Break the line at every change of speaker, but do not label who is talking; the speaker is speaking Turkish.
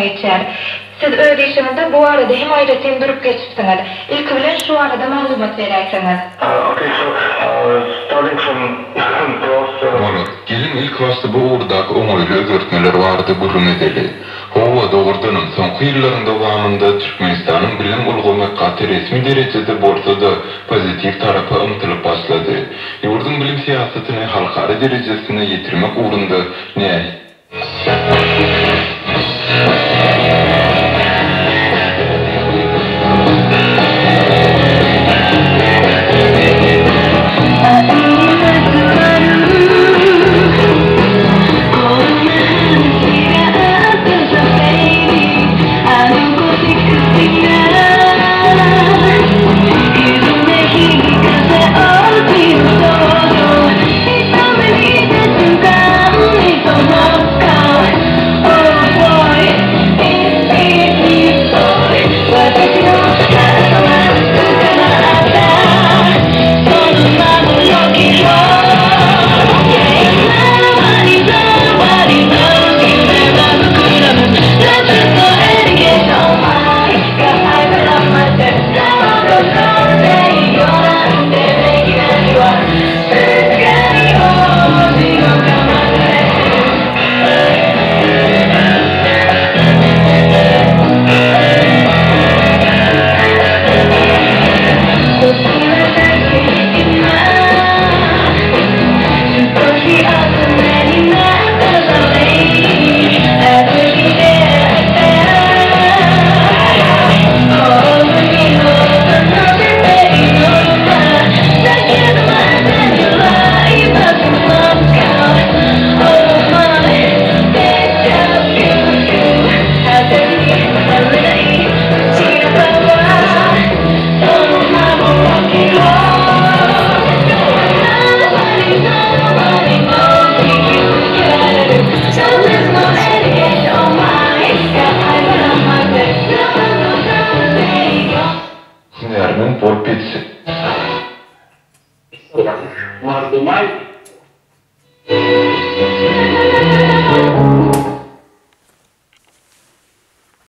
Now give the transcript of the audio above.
geçýär. Siz öz işinizde bu arada hem aýratyn durup geçipsiňiz. Ilki bilen şu arada maglumat berýärsiňiz.
Uh, okay, so uh, starting from cross. Uh.
Gelin ilk başta bu uğurdak oňoýly özgertmeler bardy gurrun edeli. Howa dogurdanın soňky ýyllarynda dowamında Türkmenistanyň bilim ulgamyka resmi derejede bolsa da pozitiv tarapy ymtylyp başlady. Ýurdun bilim siýasatyny halkara derejesine ýetirmek uğrunda näme?
Marginal.